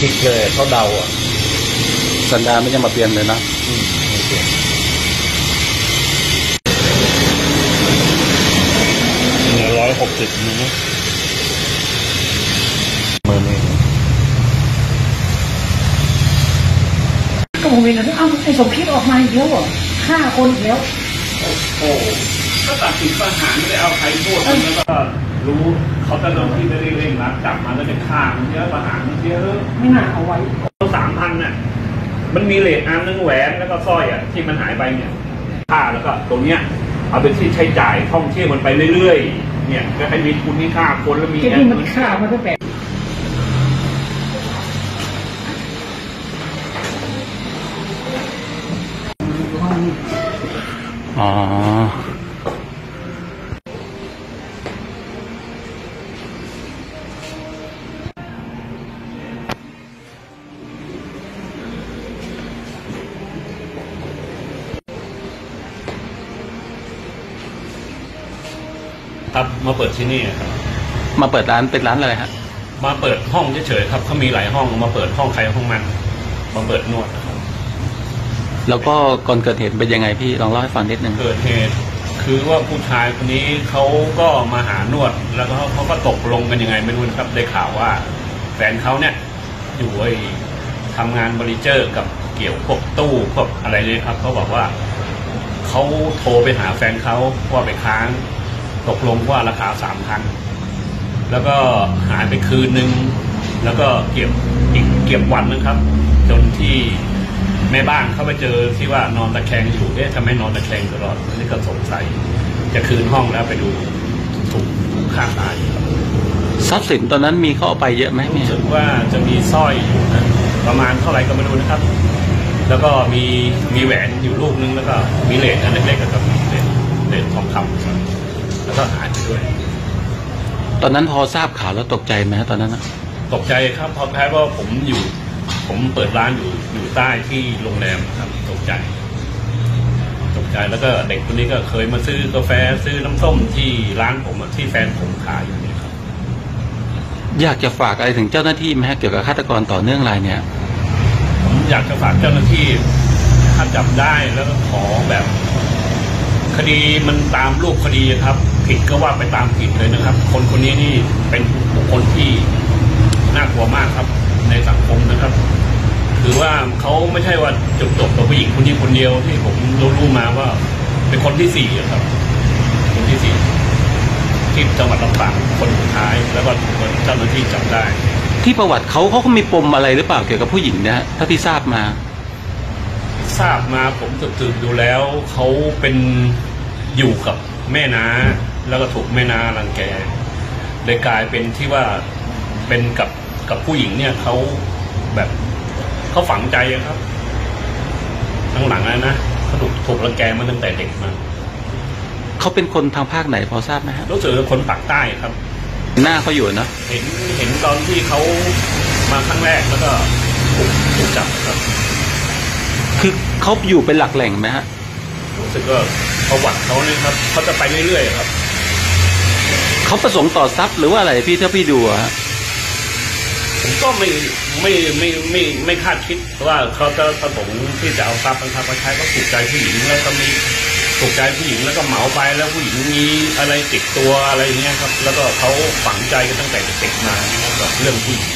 ผิดเลยเขาเดาอะสันดานไม่ยังมาเปลี่ยนเลยนะอืมไม่เปลี่ยนเหลือร้อยหกสิบนะมือนี้ก็ผมเห็นนะเอ้าไอ้สมคิดออกมาอีกแล้วเหรอฆ่าคนอีกแล้ว โอ้ก็ตัดสินประหารไม่ได้เอาใครโทษแล้วก็ รู้เขาจะลงที่ไม่ได้เร่งรัดจับมาแล้วจะฆ่ามันเยอะประหารมันเยอะไม่น่าเอาไว้สามพันน่ะมันมีเลทอันนึงแหวนแล้วก็สร้อยอะที่มันหายไปเนี่ยค่าแล้วก็ตรงเนี้ยเอาเป็นที่ใช้จ่ายท่องเที่ยวมันไปเรื่อยๆ เนี่ยก็ให้มีทุนที่ค่าคนแล้วมีแค่นี้มันฆ่ามันตั้งแต่อ๋อ ครับมาเปิดที่นี่ครับ มาเปิดร้านเป็นร้านอะไรฮะมาเปิดห้องเฉยๆครับเขามีหลายห้องมาเปิดห้องใครห้องมันมาเปิดนวดนะครับแล้วก็ก่อนเกิดเหตุเป็นยังไงพี่ลองเล่าให้ฟังนิดนึงเกิดเหตุ คือว่าผู้ชายคนนี้เขาก็มาหานวด แล้วก็เขาก็ตกลงกันยังไงไม่รู้นะครับได้ข่าวว่า แฟนเขาเนี่ยอยู่ไอ้ทำงานบริเจอร์กับเกี่ยวพวกตู้พวกอะไรเนี่ยครับเขาบอกว่าเขาโทรไปหาแฟนเขาว่าไปค้าง ตกลงว่าราคาสามพันแล้วก็หายไปคืนนึง แล้วก็เก็บอีกเก็บวันนึงครับ จนที่แม่บ้านเขาไปเจอที่ว่านอนตะแคงอยู่เอ๊ะทำไมนอนตะแคงตลอดนี่ก็สงสัย จะคืนห้องแล้วไปดูถูกถูกฆ่าตายครับทรัพย์สินตอนนั้นมีเขาเอาไปเยอะไหมรู้เนี่ยสึกว่าจะมีสร้อยอยู่นะประมาณเท่าไหร่ก็ไม่รู้นะครับ แล้วก็มีมีแหวนอยู่ลูกนึงแล้วก็มีเหรียญอันเล็กๆกับมีเหรี ก็หายไปด้วย ตอนนั้นพอทราบข่าวแล้วตกใจไหมฮะตอนนั้นนะตกใจครับเพราะแพ้ว่าผมอยู่ ผมเปิดร้านอยู่อยู่ใต้ที่โรงแรมครับ ตกใจ ตกใจแล้วก็เด็กคนนี้ก็เคยมาซื้อกาแฟซื้อน้ำส้มที่ร้านผมอะที่แฟนผมขายอยู่เนี่ยครับ อยากจะฝากอะไรถึงเจ้าหน้าที่ไหมฮะเกี่ยวกับฆาตกรต่อเนื่องรายเนี่ยผมอยากจะฝากเจ้าหน้าที่ถ้าจับได้แล้วก็ขอแบบ คดีมันตามรูปคดีครับ ผิดก็ว่าไปตามผิดเลยนะครับ คนคนนี้นี่เป็นบุคคลที่น่ากลัวมากครับ ในสังคมนะครับคือว่าเขาไม่ใช่ว่าจบจบกับผู้หญิงคนนี้คนเดียวที่ผมรู้รู้มาว่า เป็นคนที่สี่อะครับ คนที่สี่ที่จังหวัดลำปางคนสุดท้าย แล้วก็ถูกเจ้าหน้าที่จับได้ ที่ประวัติเขาเขาก็มีปมอะไรหรือเปล่าเกี่ยวกับผู้หญิงเนะฮะถ้าที่ทราบมา ทราบมาผมสืบๆดูแล้วเขาเป็นอยู่กับแม่นา แล้วก็ถูกแม่นารังแกเลยกลายเป็นที่ว่าเป็นกับกับผู้หญิงเนี่ยเขาแบบเขาฝังใจอะครับทั้งหลังๆนะนะเขาถูกถูกรังแกมาตั้งแต่เด็กมาเขาเป็นคนทางภาคไหนพอทราบไหมฮะรู้สึกว่าคนปากใต้ครับ หน้าเขาอยู่เนอะเห็นเห็นตอนที่เขามาครั้งแรกแล้วก็ถูกถูกจับครับ คือเขาอยู่เป็นหลักแหล่งไหมฮะรู้สึกว่าประวัติเขาเนี่ยครับเขาจะไปเรื่อยๆครับ เขาประสงค์ต่อทรัพย์หรือว่าอะไรพี่ถ้าพี่ดูอะฮะผมก็ไม่ไม่ไม่ไม่ไม่คาดคิดว่าเขาจะประสงค์ที่จะเอาทรัพย์บังคับมาใช้ก็ถูกใจผู้หญิงแล้วก็มีถูกใจผู้หญิงแล้วก็เหมาไปแล้วผู้หญิงมีอะไรติดตัวอะไรเงี้ยครับ แล้วก็เขาฝังใจกันตั้งแต่เด็กมาเรื่องผู้หญิง